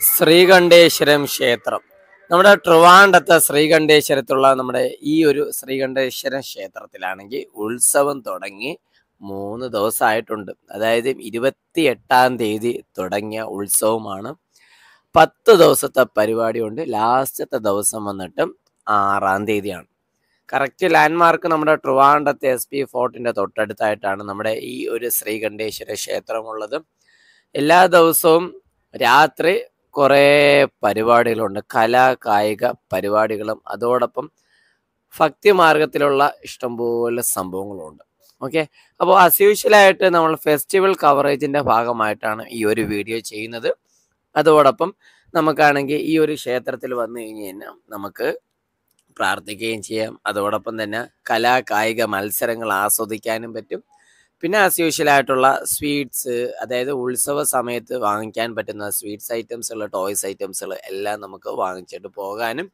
ശ്രീകണ്ഠേശ്വരം ക്ഷേത്രം. നമ്മുടെ ട്രിവാണ്ടത്തെ ശ്രീകണ്ഠേശ്വരത്തുള്ള നമ്മുടെ ഈ ഒരു ശ്രീകണ്ഠേശ്വരം ക്ഷേത്രത്തിലാണെങ്കിൽ ഉത്സവം തുടങ്ങി മൂന്ന് ദിവസമായിട്ടുണ്ട് അതായത് ഇരുപത്തി എട്ടാം തീയതി തുടങ്ങിയ ഉത്സവമാണ് പത്ത് ദിവസത്തെ പരിപാടിയുണ്ട്. ലാസ്റ്റത്തെ ദിവസം വന്നിട്ട് ആറാം തീയതിയാണ്. കറക്റ്റ് ലാൻഡ്മാർക്ക് നമ്മുടെ ട്രിവാൻഡത്തെ എസ് പി ഫോർട്ടിന്റെ തൊട്ടടുത്തായിട്ടാണ് നമ്മുടെ ഈ ഒരു ശ്രീകണ്ഠേശ്വര ക്ഷേത്രമുള്ളത്. എല്ലാ ദിവസവും രാത്രി കുറേ പരിപാടികളുണ്ട്. കലാ കായിക പരിപാടികളും. അതോടൊപ്പം ഭക്തി മാർഗത്തിലുള്ള ഇഷ്ടംപോലെ സംഭവങ്ങളുണ്ട്. ഓക്കെ അപ്പോൾ അസ്യൂഷ്വലായിട്ട് നമ്മൾ ഫെസ്റ്റിവൽ കവറേജിന്റെ ഭാഗമായിട്ടാണ് ഈ ഒരു വീഡിയോ ചെയ്യുന്നത്. അതോടൊപ്പം നമുക്കാണെങ്കിൽ ഈ ഒരു ക്ഷേത്രത്തിൽ വന്നു കഴിഞ്ഞ് കഴിഞ്ഞാൽ നമുക്ക് പ്രാർത്ഥിക്കുകയും ചെയ്യാം. അതോടൊപ്പം തന്നെ കലാ കായിക മത്സരങ്ങൾ ആസ്വദിക്കാനും പറ്റും. പിന്നെ ആസ് യൂഷ്വലായിട്ടുള്ള സ്വീറ്റ്സ് അതായത് ഉത്സവ സമയത്ത് വാങ്ങിക്കാൻ പറ്റുന്ന സ്വീറ്റ്സ് ഐറ്റംസുകൾ ടോയ്സ് ഐറ്റംസുകൾ എല്ലാം നമുക്ക് വാങ്ങിച്ചിട്ട് പോകാനും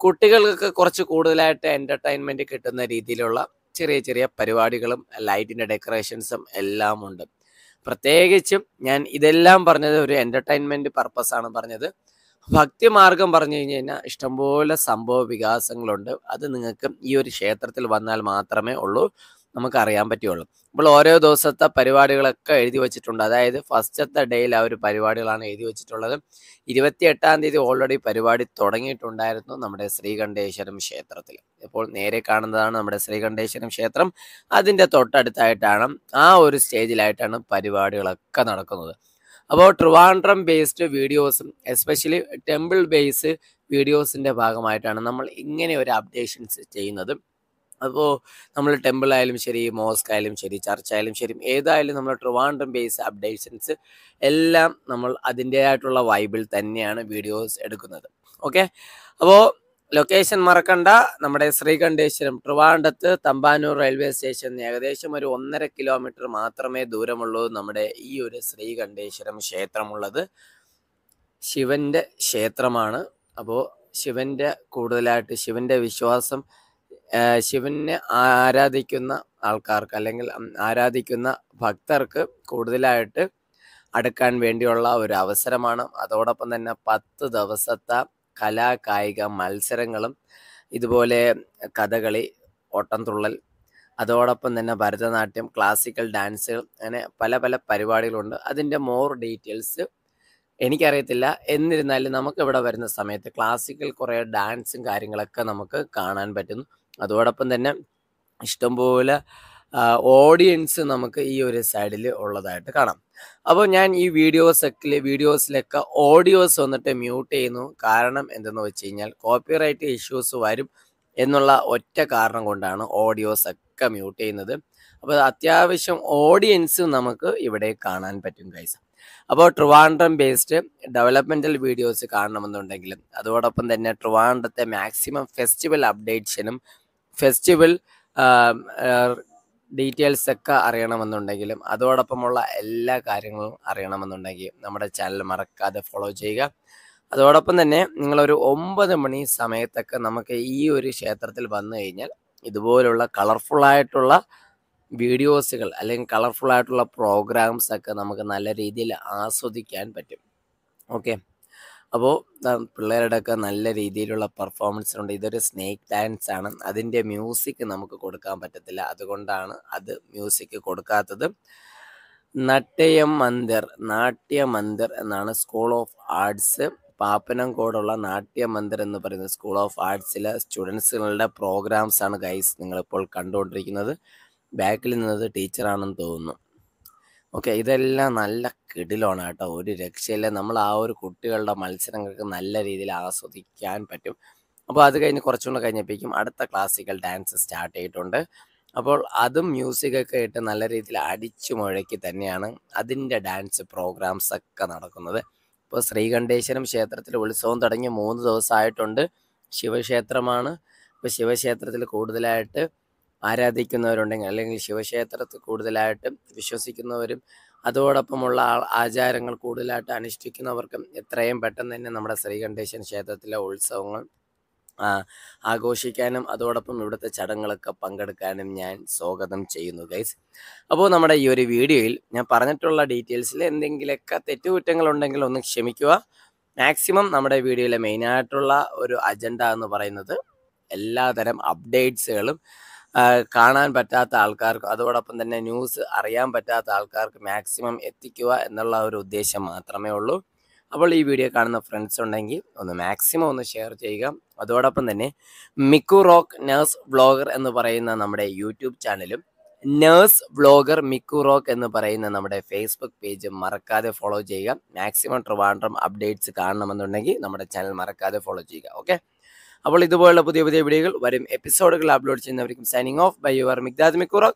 കുട്ടികൾക്കൊക്കെ കുറച്ച് കൂടുതലായിട്ട് എന്റർടൈൻമെന്റ് കിട്ടുന്ന രീതിയിലുള്ള ചെറിയ ചെറിയ പരിപാടികളും ലൈറ്റിന്റെ ഡെക്കറേഷൻസും എല്ലാം ഉണ്ട്. പ്രത്യേകിച്ചും ഞാൻ ഇതെല്ലാം പറഞ്ഞത് ഒരു എന്റർടൈൻമെന്റ് പർപ്പസാണ് പറഞ്ഞത്. ഭക്തിമാർഗം പറഞ്ഞു കഴിഞ്ഞ് കഴിഞ്ഞാൽ ഇഷ്ടംപോലെ സംഭവ വികാസങ്ങളുണ്ട്. അത് നിങ്ങൾക്ക് ഈ ഒരു ക്ഷേത്രത്തിൽ വന്നാൽ മാത്രമേ ഉള്ളൂ. നമുക്ക് അറിയാൻ പറ്റുള്ളൂ. അപ്പോൾ ഓരോ ദിവസത്തെ പരിപാടികളൊക്കെ എഴുതി വെച്ചിട്ടുണ്ട്. അതായത് ഫസ്റ്റത്തെ ഡേയിൽ ആ ഒരു പരിപാടികളാണ് എഴുതി വെച്ചിട്ടുള്ളത്. ഇരുപത്തി എട്ടാം തീയതി ഓൾറെഡി പരിപാടി തുടങ്ങിയിട്ടുണ്ടായിരുന്നു നമ്മുടെ ശ്രീകണ്ഠേശ്വരം ക്ഷേത്രത്തിൽ. ഇപ്പോൾ നേരെ കാണുന്നതാണ് നമ്മുടെ ശ്രീകണ്ഠേശ്വരം ക്ഷേത്രം. അതിന്റെ തൊട്ടടുത്തായിട്ടാണ് ആ ഒരു സ്റ്റേജിലായിട്ടാണ് പരിപാടികളൊക്കെ നടക്കുന്നത്. അപ്പോൾ ട്രിവാൻഡ്രം ബേസ്ഡ് വീഡിയോസും എസ്പെഷ്യലി ടെമ്പിൾ ബേസ് വീഡിയോസിന്റെ ഭാഗമായിട്ടാണ് നമ്മൾ ഇങ്ങനെ ഒരു അപ്ഡേഷൻസ് ചെയ്യുന്നത്. അപ്പോൾ നമ്മൾ ടെമ്പിൾ ആയാലും ശരി മോസ്ക് ആയാലും ശരി ചർച്ച് ആയാലും ശരി ഏതായാലും നമ്മൾ ട്രിവാൻഡ്രം ബേസ് അപ്ഡേഷൻസ് എല്ലാം നമ്മൾ അതിന്റെതായിട്ടുള്ള വൈബിൽ തന്നെയാണ് വീഡിയോസ് എടുക്കുന്നത്. ഓക്കെ അപ്പോൾ ലൊക്കേഷൻ മറക്കണ്ട. നമ്മുടെ ശ്രീകണ്ഠേശ്വരം ട്രിവാൻഡത്ത് തമ്പാനൂർ റെയിൽവേ സ്റ്റേഷൻ ഏകദേശം ഒരു ഒന്നര കിലോമീറ്റർ മാത്രമേ ദൂരമുള്ളൂ നമ്മുടെ ഈ ഒരു ശ്രീകണ്ഠേശ്വരം ക്ഷേത്രമുള്ളത്. ശിവന്റെ ക്ഷേത്രമാണ്. അപ്പോൾ ശിവന്റെ കൂടുതലായിട്ട് ശിവന്റെ വിശ്വാസം ശിവനെ ആരാധിക്കുന്ന ആൾക്കാർക്ക് അല്ലെങ്കിൽ ആരാധിക്കുന്ന ഭക്തർക്ക് കൂടുതലായിട്ട് അടുക്കാൻ വേണ്ടിയുള്ള ഒരു അവസരമാണ്. അതോടൊപ്പം തന്നെ പത്ത് ദിവസത്തെ കലാ കായിക മത്സരങ്ങളും ഇതുപോലെ കഥകളി ഓട്ടംതുള്ളൽ അതോടൊപ്പം തന്നെ ഭരതനാട്യം ക്ലാസിക്കൽ ഡാൻസുകൾ അങ്ങനെ പല പല പരിപാടികളുണ്ട്. അതിന്റെ മോർ ഡീറ്റെയിൽസ് എനിക്കറിയത്തില്ല. എന്നിരുന്നാലും നമുക്ക് ഇവിടെ വരുന്ന സമയത്ത് ക്ലാസിക്കൽ കുറേ ഡാൻസും കാര്യങ്ങളൊക്കെ നമുക്ക് കാണാൻ പറ്റുന്നു. അതോടൊപ്പം തന്നെ ഇഷ്ടംപോലെ ഓഡിയൻസ് നമുക്ക് ഈ ഒരു സൈഡിൽ ഉള്ളതായിട്ട് കാണാം. അപ്പോൾ ഞാൻ ഈ വീഡിയോസൊക്കെ വീഡിയോസിലൊക്കെ ഓഡിയോസ് വന്നിട്ട് മ്യൂട്ട് ചെയ്യുന്നു. കാരണം എന്തെന്ന് വെച്ച് കഴിഞ്ഞാൽ കോപ്പിറൈറ്റ് ഇഷ്യൂസ് വരും എന്നുള്ള ഒറ്റ കാരണം കൊണ്ടാണ് ഓഡിയോസ് ഒക്കെ മ്യൂട്ട് ചെയ്യുന്നത്. അപ്പോൾ അത്യാവശ്യം ഓഡിയൻസ് നമുക്ക് ഇവിടെ കാണാൻ പറ്റും കൈസ് അപ്പോൾ ട്രിവാൻഡ്രം ബേസ്ഡ് ഡെവലപ്മെന്റൽ വീഡിയോസ് കാണണമെന്നുണ്ടെങ്കിലും അതോടൊപ്പം തന്നെ ട്രിവാൻഡ്രത്തെ മാക്സിമം ഫെസ്റ്റിവൽ അപ്ഡേറ്റ്സിനും ഫെസ്റ്റിവൽ ഡീറ്റെയിൽസ് ഒക്കെ അറിയണമെന്നുണ്ടെങ്കിലും അതോടൊപ്പമുള്ള എല്ലാ കാര്യങ്ങളും അറിയണമെന്നുണ്ടെങ്കിൽ നമ്മുടെ ചാനൽ മറക്കാതെ ഫോളോ ചെയ്യുക. അതോടൊപ്പം തന്നെ നിങ്ങളൊരു ഒമ്പത് മണി സമയത്തൊക്കെ നമുക്ക് ഈ ഒരു ക്ഷേത്രത്തിൽ വന്നു കഴിഞ്ഞാൽ ഇതുപോലുള്ള കളർഫുള്ളായിട്ടുള്ള വീഡിയോസുകൾ അല്ലെങ്കിൽ കളർഫുള്ളായിട്ടുള്ള പ്രോഗ്രാംസ് ഒക്കെ നമുക്ക് നല്ല രീതിയിൽ ആസ്വദിക്കാൻ പറ്റും. ഓക്കെ അപ്പോൾ പിള്ളേരുടെ ഒക്കെ നല്ല രീതിയിലുള്ള പെർഫോമൻസ് ഉണ്ട് ഇതൊരു സ്നേക്ക് ഡാൻസ് ആണ്. അതിന്റെ മ്യൂസിക് നമുക്ക് കൊടുക്കാൻ പറ്റത്തില്ല. അതുകൊണ്ടാണ് അത് മ്യൂസിക് കൊടുക്കാത്തത്. നട്ടയം മന്ദിർ നാട്യ മന്ദിർ എന്നാണ് സ്കൂൾ ഓഫ് ആർട്സ്. പാപ്പനംകോടുള്ള നാട്യ മന്ദിർ എന്ന് പറയുന്ന സ്കൂൾ ഓഫ് ആർട്സിലെ സ്റ്റുഡൻസുകളുടെ പ്രോഗ്രാംസ് ആണ് ഗൈസ് നിങ്ങളിപ്പോൾ കണ്ടുകൊണ്ടിരിക്കുന്നത്. ബാക്കിൽ നിന്നത് ടീച്ചറാണെന്ന് തോന്നുന്നു. ഓക്കെ ഇതെല്ലാം നല്ല കിടിലാണ് കേട്ടോ ഒരു രക്ഷയില്ല. നമ്മൾ ആ ഒരു കുട്ടികളുടെ മത്സരങ്ങൾക്ക് നല്ല രീതിയിൽ ആസ്വദിക്കാൻ പറ്റും. അപ്പോൾ അത് കഴിഞ്ഞ് കുറച്ചുകൂടെ കഴിഞ്ഞപ്പോഴേക്കും അടുത്ത ക്ലാസിക്കൽ ഡാൻസ് സ്റ്റാർട്ട് ചെയ്തിട്ടുണ്ട്. അപ്പോൾ അതും മ്യൂസിക്കൊക്കെ ഇട്ട് നല്ല രീതിയിൽ അടിച്ചു മുഴക്കി തന്നെയാണ് അതിന്റെ ഡാൻസ് പ്രോഗ്രാംസ് ഒക്കെ നടക്കുന്നത്. ഇപ്പോൾ ശ്രീകണ്ഠേശ്വരം ക്ഷേത്രത്തിൽ ഉത്സവം തുടങ്ങി മൂന്ന് ദിവസമായിട്ടുണ്ട്. ശിവക്ഷേത്രമാണ്. ഇപ്പോൾ ശിവക്ഷേത്രത്തിൽ കൂടുതലായിട്ട് ആരാധിക്കുന്നവരുണ്ടെങ്കിൽ അല്ലെങ്കിൽ ശിവക്ഷേത്രത്തിൽ കൂടുതലായിട്ടും വിശ്വസിക്കുന്നവരും അതോടൊപ്പമുള്ള ആചാരങ്ങൾ കൂടുതലായിട്ട് അനുഷ്ഠിക്കുന്നവർക്കും എത്രയും പെട്ടെന്ന് തന്നെ നമ്മുടെ ശ്രീകണ്ഠേശൻ ക്ഷേത്രത്തിലെ ഉത്സവങ്ങൾ ആഘോഷിക്കാനും അതോടൊപ്പം ഇവിടുത്തെ ചടങ്ങുകളൊക്കെ പങ്കെടുക്കാനും ഞാൻ സ്വാഗതം ചെയ്യുന്നു ഗൈസ് അപ്പോൾ നമ്മുടെ ഈ ഒരു വീഡിയോയിൽ ഞാൻ പറഞ്ഞിട്ടുള്ള ഡീറ്റെയിൽസിൽ എന്തെങ്കിലുമൊക്കെ തെറ്റുകുറ്റങ്ങളുണ്ടെങ്കിൽ ഒന്ന് ക്ഷമിക്കുക. മാക്സിമം നമ്മുടെ വീഡിയോയിലെ മെയിനായിട്ടുള്ള ഒരു അജണ്ട എന്ന് പറയുന്നത് എല്ലാതരം അപ്ഡേറ്റ്സുകളും കാണാൻ പറ്റാത്ത ആൾക്കാർക്ക് അതോടൊപ്പം തന്നെ ന്യൂസ് അറിയാൻ പറ്റാത്ത ആൾക്കാർക്ക് മാക്സിമം എത്തിക്കുക എന്നുള്ള ഒരു ഉദ്ദേശം മാത്രമേ ഉള്ളൂ. അപ്പോൾ ഈ വീഡിയോ കാണുന്ന ഫ്രണ്ട്സ് ഉണ്ടെങ്കിൽ ഒന്ന് മാക്സിമം ഒന്ന് ഷെയർ ചെയ്യുക. അതോടൊപ്പം തന്നെ മിക്കു റോക്ക് നേഴ്സ് വ്ളോഗർ എന്ന് പറയുന്ന നമ്മുടെ യൂട്യൂബ് ചാനലും നേഴ്സ് വ്ളോഗർ മിക്കു റോക്ക് എന്ന് പറയുന്ന നമ്മുടെ ഫേസ്ബുക്ക് പേജ് മറക്കാതെ ഫോളോ ചെയ്യുക. മാക്സിമം ട്രിവാൻഡ്രം അപ്ഡേറ്റ്സ് കാണണമെന്നുണ്ടെങ്കിൽ നമ്മുടെ ചാനൽ മറക്കാതെ ഫോളോ ചെയ്യുക. ഓക്കെ അപ്പോൾ ഇതുപോലുള്ള പുതിയ പുതിയ വീഡിയോകൾ വരും. എപ്പിസോഡുകൾ അപ്ലോഡ് ചെയ്യുന്നവർക്കും signing off by your Migdad Mikkurock